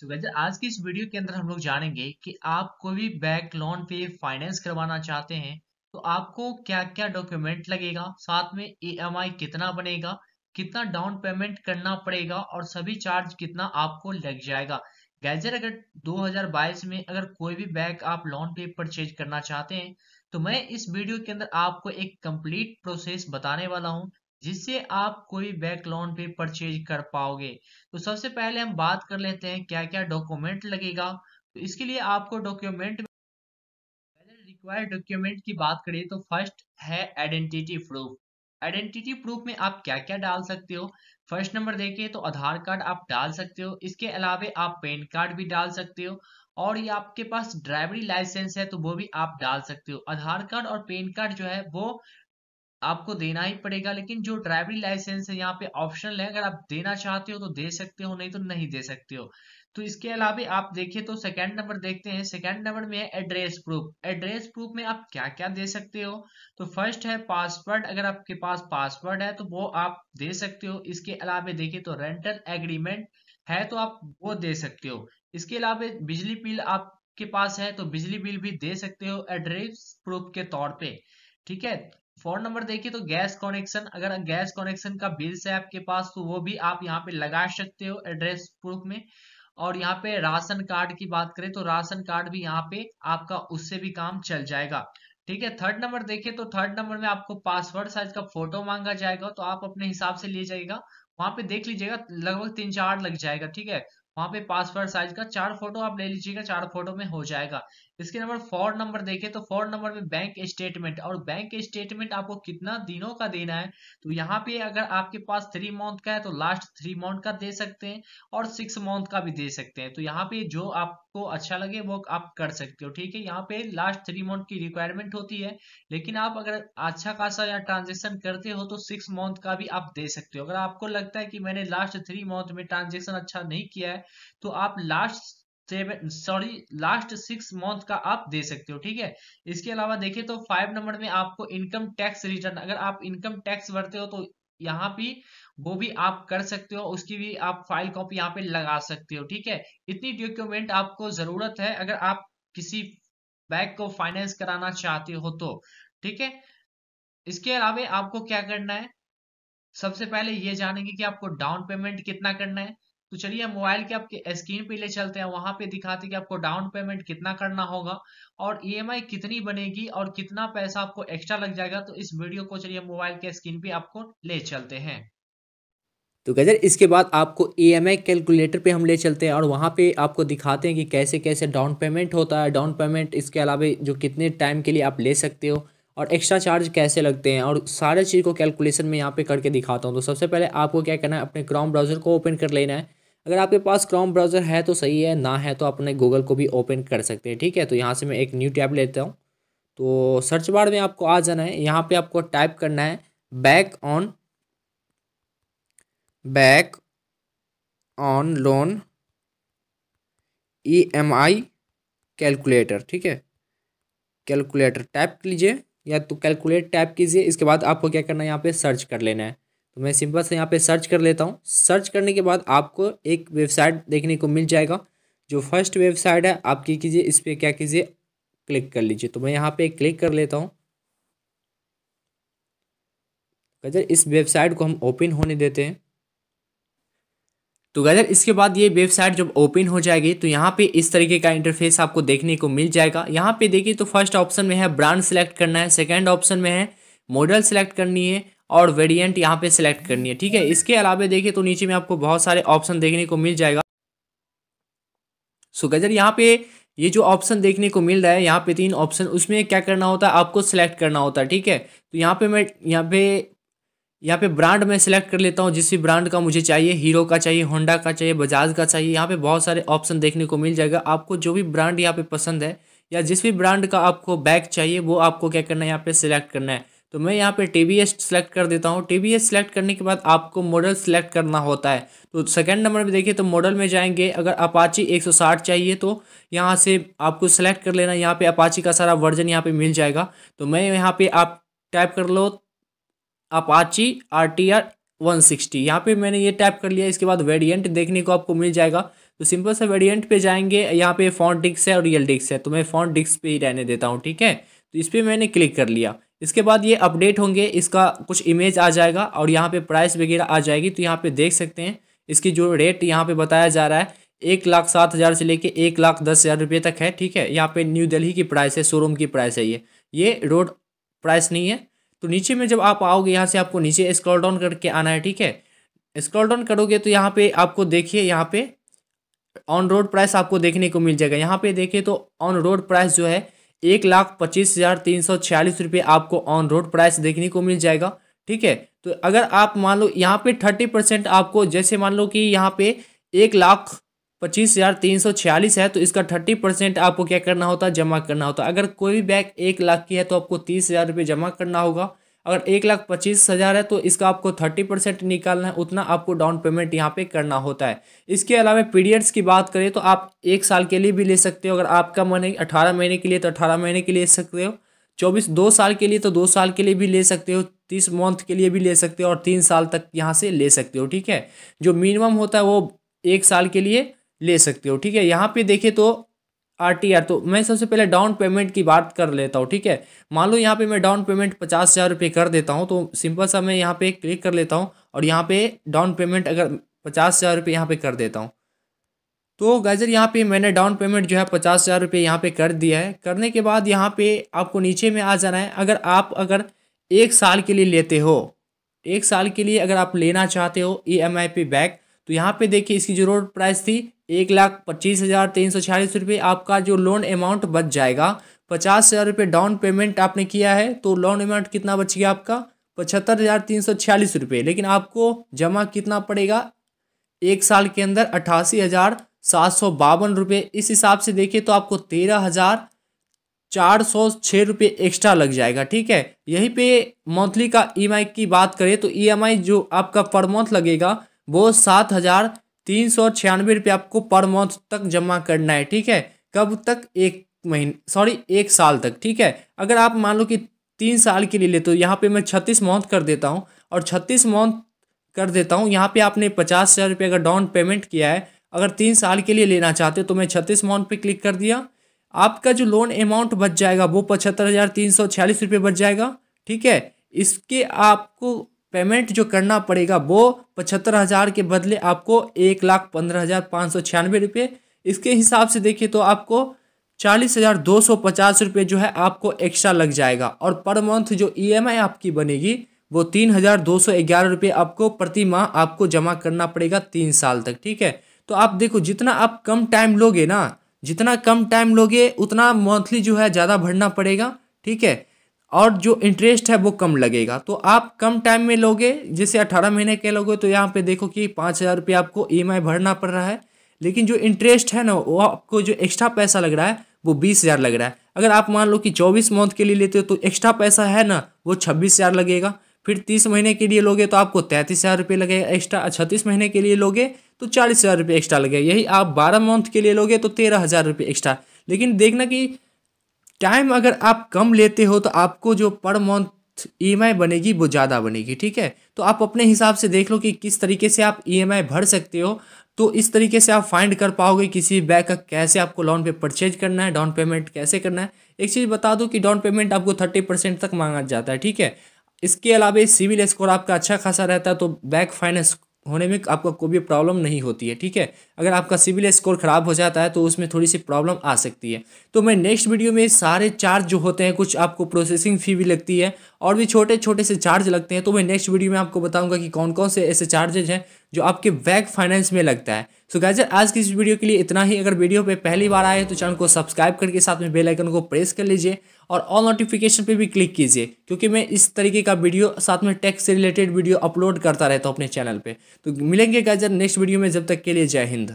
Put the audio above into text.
सो so, आज की इस वीडियो के अंदर हम लोग जानेंगे कि आप कोई भी बैंक लोन पे फाइनेंस करवाना चाहते हैं तो आपको क्या क्या डॉक्यूमेंट लगेगा साथ में ईएमआई कितना बनेगा कितना डाउन पेमेंट करना पड़ेगा और सभी चार्ज कितना आपको लग जाएगा। गैजर अगर 2022 में अगर कोई भी बैग आप लोन पे परचेज करना चाहते हैं तो मैं इस वीडियो के अंदर आपको एक कंप्लीट प्रोसेस बताने वाला हूँ जिससे आप कोई बैंक लोन पे परचेज कर पाओगे। तो सबसे पहले हम बात कर लेते हैं क्या क्या डॉक्यूमेंट लगेगा। तो इसके लिए आपको डॉक्यूमेंट रिक्वायर्ड डॉक्यूमेंट की बात करें तो फ़र्स्ट है आइडेंटिटी प्रूफ आइडेंटिटी प्रूफ में आप क्या क्या डाल सकते हो? फ़र्स्ट नंबर देखिए तो आधार कार्ड आप डाल सकते हो। इसके अलावे आप पैन कार्ड भी डाल सकते हो। और ये आपके पास ड्राइवरी लाइसेंस है तो वो भी आप डाल सकते हो। आधार कार्ड और पैन कार्ड जो है वो आपको देना ही पड़ेगा, लेकिन जो ड्राइवरी लाइसेंस है, यहाँ पे ऑप्शनल है, अगर आप देना चाहते हो तो दे सकते हो, नहीं तो नहीं दे सकते हो। तो इसके अलावा आप देखिए तो सेकंड नंबर देखते हैं। सेकंड नंबर में है एड्रेस प्रूफ एड्रेस प्रूफ में आप क्या क्या दे सकते हो? तो फ़र्स्ट है पासवर्ड अगर आपके पास पासवर्ड है तो वो आप दे सकते हो। इसके अलावा देखिए तो रेंटल एग्रीमेंट है तो आप वो दे सकते हो। इसके अलावा बिजली बिल आपके पास है तो बिजली बिल भी दे सकते हो एड्रेस प्रूफ के तौर पे। ठीक है? फ़ोन नंबर देखिए तो गैस कनेक्शन, अगर गैस कनेक्शन का बिल्स है आपके पास तो वो भी आप यहाँ पे लगा सकते हो एड्रेस प्रूफ में। और यहाँ पे राशन कार्ड की बात करें तो राशन कार्ड भी यहाँ पे आपका उससे भी काम चल जाएगा। ठीक है, थर्ड नंबर देखिए तो थर्ड नंबर में आपको पासवर्ड साइज़ का फ़ोटो मांगा जाएगा तो आप अपने हिसाब से ले जाएगा वहाँ पे देख लीजिएगा, लगभग तीन चार लग जाएगा, ठीक है। वहाँ पे पासवर्ड साइज़ का चार फ़ोटो आप ले लीजिएगा, चार फ़ोटो में हो जाएगा। इसके नंबर फोर नंबर देखे तो फोर नंबर में बैंक स्टेटमेंट और बैंक स्टेटमेंट आपको कितना दिनों का देना है? तो यहाँ पे अगर आपके पास थ्री मंथ का है तो लास्ट थ्री मंथ का दे सकते हैं और सिक्स मंथ का भी दे सकते हैं। तो यहाँ पे जो आपको अच्छा लगे वो आप कर सकते हो, ठीक है? यहाँ पे लास्ट थ्री मंथ की रिक्वायरमेंट होती है, लेकिन आप अगर अच्छा खासा या ट्रांजेक्शन करते हो तो सिक्स मंथ का भी आप दे सकते हो। अगर आपको लगता है कि मैंने लास्ट थ्री मंथ में ट्रांजेक्शन अच्छा नहीं किया है तो आप last seven sorry last six month का आप दे सकते हो, ठीक है? इसके अलावा देखिए तो फाइव नंबर में आपको इनकम टैक्स रिटर्न अगर आप इनकम टैक्स भरते हो तो यहाँ भी वो भी आप कर सकते हो, उसकी भी आप फ़ाइल कॉपी यहाँ पे लगा सकते हो, ठीक है? इतनी डॉक्यूमेंट आपको ज़रूरत है, अगर आप किसी बैंक को फाइनेंस कराना चाहते हो तो ठीक है? इसके अलावा आपको क्या करना है? सबसे पहले ये जानेंगे कि आपको डाउन पेमेंट कितना करना है। तो चलिए मोबाइल के आपके स्क्रीन पे ले चलते हैं। वहाँ पे दिखाते हैं कि आपको डाउन पेमेंट कितना करना होगा और ईएमआई कितनी बनेगी और कितना पैसा आपको एक्स्ट्रा लग जाएगा। तो इस वीडियो को चलिए मोबाइल के स्क्रीन पे आपको ले चलते हैं। तो गजर इसके बाद आपको ई एम आई कैलकुलेटर पे हम ले चलते हैं और वहाँ पे आपको दिखाते हैं कि कैसे कैसे डाउन पेमेंट होता है। डाउन पेमेंट इसके अलावा जो कितने टाइम के लिए आप ले सकते हो और एक्स्ट्रा चार्ज कैसे लगते हैं। और सारे चीज़ को कैलकुलेशन में यहाँ पे करके दिखाता हूँ। तो सबसे पहले आपको क्या करना है, अपने क्राउन ब्राउज़र को ओपन कर लेना है। अगर आपके पास क्रोम ब्राउज़र है तो सही है, ना है तो अपने गूगल को भी ओपन कर सकते हैं, ठीक है? तो यहाँ से मैं एक न्यू टैब लेता हूँ। तो सर्च बार में आपको आ जाना है। यहाँ पे आपको टाइप करना है back on back on loan E M I calculator ठीक है? कैलकुलेटर टाइप कीजिए या तो कैलकुलेट टाइप कीजिए। इसके बाद आपको क्या करना है? यहाँ पे सर्च कर लेना है। तो मैं सिंपल से यहाँ पे सर्च कर लेता हूँ। सर्च करने के बाद आपको एक वेबसाइट देखने को मिल जाएगा। जो फ़र्स्ट वेबसाइट है, आप क्या कीजिए, इस पर क्या कीजिए, क्लिक कर लीजिए। तो मैं यहाँ पे क्लिक कर लेता हूँ। गजर, इस वेबसाइट को हम ओपन होने देते हैं। तो गजर, इसके बाद ये वेबसाइट जब ओपन हो जाएगी तो यहाँ पे इस तरीके का इंटरफेस आपको देखने को मिल जाएगा। यहाँ पे देखिए तो फ़र्स्ट ऑप्शन में है ब्रांड सेलेक्ट करना है। सेकेंड ऑप्शन में है मॉडल सेलेक्ट करनी है। और वेरिएंट यहाँ पे सिलेक्ट करनी है, ठीक है? इसके अलावा देखिए तो नीचे में आपको बहुत सारे ऑप्शन देखने को मिल जाएगा। सो गजर यहाँ पे ये जो ऑप्शन देखने को मिल रहा है, यहाँ पे तीन ऑप्शन उसमें क्या करना होता है? आपको सिलेक्ट करना होता है, ठीक है? तो यहाँ पे मैं, यहाँ पे यहाँ पे ब्रांड मैं सिलेक्ट कर लेता हूँ, जिस भी ब्रांड का मुझे चाहिए हीरो का चाहिए होंडा का चाहिए बजाज का चाहिए, यहाँ पे बहुत सारे ऑप्शन देखने को मिल जाएगा। आपको जो भी ब्रांड यहाँ पे पसंद है, या जिस भी ब्रांड का आपको बैग चाहिए, वो आपको क्या करना है? यहाँ पे सिलेक्ट करना है। तो मैं यहाँ पे टी वी एस सेलेक्ट कर देता हूँ। टी वी एस सेलेक्ट करने के बाद आपको मॉडल सेलेक्ट करना होता है। तो सेकंड नंबर में देखिए तो मॉडल में जाएँगे। अगर अपाची 160 चाहिए तो यहाँ से आपको सेलेक्ट कर लेना। यहाँ पे अपाची का सारा वर्जन यहाँ पे मिल जाएगा। तो मैं यहाँ पे आप टाइप कर लो Apache R T R one sixty यहाँ पर मैंने ये टाइप कर लिया। इसके बाद वेरियंट देखने को आपको मिल जाएगा। तो सिंपल सा वेरियंट पे जाएँगे। यहाँ पे फॉन्ट डिक्स है और रियल डिक्स है। तो मैं फॉन्ट डिक्स पे ही रहने देता हूँ। ठीक है? तो इस पर मैंने क्लिक कर लिया। इसके बाद ये अपडेट होंगे, इसका कुछ इमेज आ जाएगा और यहाँ पे प्राइस वगैरह आ जाएगी तो यहाँ पे देख सकते हैं। इसकी जो रेट यहाँ पे बताया जा रहा है, एक लाख सात हज़ार से लेके एक लाख दस हज़ार रुपये तक है, ठीक है? यहाँ पे न्यू दिल्ली की प्राइस है शोरूम की प्राइस है ये। ये रोड प्राइस नहीं है। तो नीचे में जब आप आओगे, यहाँ से आपको नीचे स्क्रॉल डाउन करके आना है, ठीक है? स्क्रॉल डाउन करोगे तो यहाँ पे आपको देखिए, यहाँ पे ऑन रोड प्राइस आपको देखने को मिल जाएगा। यहाँ पे देखिए तो ऑन रोड प्राइस जो है एक लाख पच्चीस हज़ार तीन सौ छियालीस रुपये आपको ऑन रोड प्राइस देखने को मिल जाएगा। ठीक है? तो अगर आप मान लो यहाँ पे थर्टी परसेंट आपको, जैसे मान लो कि यहाँ पे एक लाख पच्चीस हज़ार तीन सौ छियालीस है तो इसका थर्टी परसेंट आपको क्या करना होता? है जमा करना होता। है अगर कोई भी बैग एक लाख की है तो आपको तीस हज़ार रुपये जमा करना होगा। अगर एक लाख पच्चीस हज़ार है तो इसका आपको थर्टी परसेंट निकालना है, उतना आपको डाउन पेमेंट यहाँ पे करना होता है। इसके अलावा पीरियड्स की बात करें तो आप एक साल के लिए भी ले सकते हो। अगर आपका मन है अठारह महीने के लिए तो अठारह महीने के लिए ले सकते हो। चौबीस, दो साल के लिए तो दो साल के लिए भी ले सकते हो। तीस मंथ के लिए भी ले सकते हो और तीन साल तक यहाँ से ले सकते हो, ठीक है? जो मिनिमम होता है, वो एक साल के लिए ले सकते हो, ठीक है? यहाँ पे देखें तो आर तो मैं सबसे पहले डाउन पेमेंट की बात कर लेता हूँ, ठीक है? मान लो यहाँ पे मैं डाउन पेमेंट पचास हज़ार रुपये कर देता हूँ तो सिंपल सा मैं यहाँ पे क्लिक कर लेता हूँ और यहाँ पे डाउन पेमेंट अगर पचास हज़ार रुपये यहाँ पे कर देता हूँ। तो गैजर यहाँ पे मैंने डाउन पेमेंट जो है पचास हज़ार रुपये यहाँ पे कर दिया है। करने के बाद यहाँ पे आपको नीचे में आ जाना है। अगर आप, अगर एक साल के लिए लेते हो, एक साल के लिए अगर आप लेना चाहते हो ई एम आई बैग तो यहाँ पे देखिए इसकी जो रोड प्राइस थी एक लाख पच्चीस हज़ार तीन सौ छियालीस रुपये। आपका जो लोन अमाउंट बच जाएगा, पचास हज़ार रुपये डाउन पेमेंट आपने किया है तो लोन अमाउंट कितना बच गया आपका? पचहत्तर हज़ार तीन सौ छियालीस रुपये। लेकिन आपको जमा कितना पड़ेगा? एक साल के अंदर अट्ठासी हज़ार सात सौ बावन रुपये। इस हिसाब से देखिए तो आपको तेरह हज़ार चार सौ छः रुपये एक्स्ट्रा लग जाएगा, ठीक है? यहीं पे मंथली का ईएमआई की बात करें तो ईएमआई जो आपका पर मंथ लगेगा, वो सात हज़ार तीन सौ छियानवे रुपये आपको पर मंथ तक जमा करना है, ठीक है? कब तक? एक महीने सॉरी एक साल तक, ठीक है? अगर आप मान लो कि तीन साल के लिए ले तो यहाँ पे मैं छत्तीस मंथ कर देता हूँ, और छत्तीस मंथ कर देता हूँ, यहाँ पे आपने पचास हज़ार रुपये का डाउन पेमेंट किया है, अगर तीन साल के लिए लेना चाहते हो तो मैं छत्तीस मंथ पे क्लिक कर दिया। आपका जो लोन अमाउंट बच जाएगा, वो पचहत्तर हज़ार तीन सौ छियालीस रुपये बच जाएगा, ठीक है? इसके आपको पेमेंट जो करना पड़ेगा वो पचहत्तर हज़ार के बदले आपको एक लाख पंद्रह हज़ार पाँच सौ छियानवे रुपये। इसके हिसाब से देखिए तो आपको चालीस हज़ार दो सौ पचास रुपये जो है आपको एक्स्ट्रा लग जाएगा। और पर मंथ जो ईएमआई e आपकी बनेगी, वो तीन हज़ार दो सौ ग्यारह रुपये आपको प्रति माह आपको जमा करना पड़ेगा तीन साल तक, ठीक है? तो आप देखो, जितना आप कम टाइम लोगे ना, जितना कम टाइम लोगे, उतना मंथली जो है ज़्यादा भरना पड़ेगा, ठीक है? और जो इंटरेस्ट है वो कम लगेगा। तो आप कम टाइम में लोगे, जैसे अठारह महीने के लोगे तो यहाँ पे देखो कि पाँच हज़ार रुपये आपको ईएमआई भरना पड़ रहा है। लेकिन जो इंटरेस्ट है ना, वो आपको जो एक्स्ट्रा पैसा लग रहा है, वो बीस हज़ार लग रहा है। अगर आप मान लो कि चौबीस मंथ के लिए लेते हो तो एक्स्ट्रा पैसा है ना, वो छब्बीस हज़ार लगेगा। फिर तीस महीने के लिए लोगे तो आपको तैंतीस हज़ार रुपये लगेगा एक्स्ट्रा छत्तीस महीने के लिए लोगे तो चालीस हज़ार रुपये एक्स्ट्रा लगेगा। यही आप बारह मंथ के लिए लोगे तो तेरह हज़ार रुपये एक्स्ट्रा लेकिन देखना कि टाइम अगर आप कम लेते हो तो आपको जो पर मंथ ईएमआई बनेगी, वो ज़्यादा बनेगी, ठीक है? तो आप अपने हिसाब से देख लो कि किस तरीके से आप ईएमआई भर सकते हो। तो इस तरीके से आप फाइंड कर पाओगे किसी बैग का कैसे आपको लोन पे परचेज करना है डाउन पेमेंट कैसे करना है। एक चीज़ बता दो कि डाउन पेमेंट आपको थर्टी परसेंट तक मांगा जाता है, ठीक है? इसके अलावा सिविल स्कोर आपका अच्छा खासा रहता है तो बैक फाइनेंस होने में आपका कोई भी प्रॉब्लम नहीं होती है, ठीक है? अगर आपका सिविल स्कोर ख़राब हो जाता है तो उसमें थोड़ी सी प्रॉब्लम आ सकती है। तो मैं नेक्स्ट वीडियो में सारे चार्ज जो होते हैं, कुछ आपको प्रोसेसिंग फ़ी भी लगती है और भी छोटे छोटे से चार्ज लगते हैं तो मैं नेक्स्ट वीडियो में आपको बताऊँगा कि कौन कौन से ऐसे चार्जेज हैं, जो आपके बैक फाइनेंस में लगता है। सो so गैजर आज की इस वीडियो के लिए इतना ही। अगर वीडियो पे पहली बार आए तो चैनल को सब्सक्राइब करके साथ में बेल आइकन को प्रेस कर लीजिए और ऑल नोटिफिकेशन पे भी क्लिक कीजिए, क्योंकि मैं इस तरीके का वीडियो साथ में टैक्स से रिलेटेड वीडियो अपलोड करता रहता हूँ अपने चैनल पे। तो मिलेंगे गाजर नेक्स्ट वीडियो में, जब तक के लिए जय हिंद।